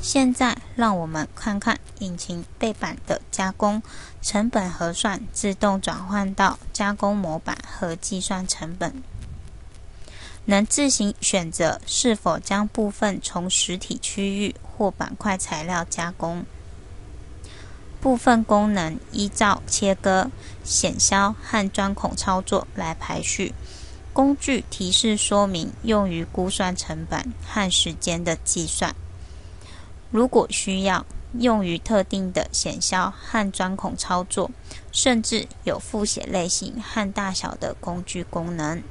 现在，让我们看看引擎背板的加工成本核算自动转换到加工模板和计算成本，能自行选择是否将部分从实体区域或板块材料加工。部分功能依照切割、显削和钻孔操作来排序。工具提示说明用于估算成本和时间的计算。如果需要用于特定的显销和钻孔操作，甚至有复写类型和大小的工具功能。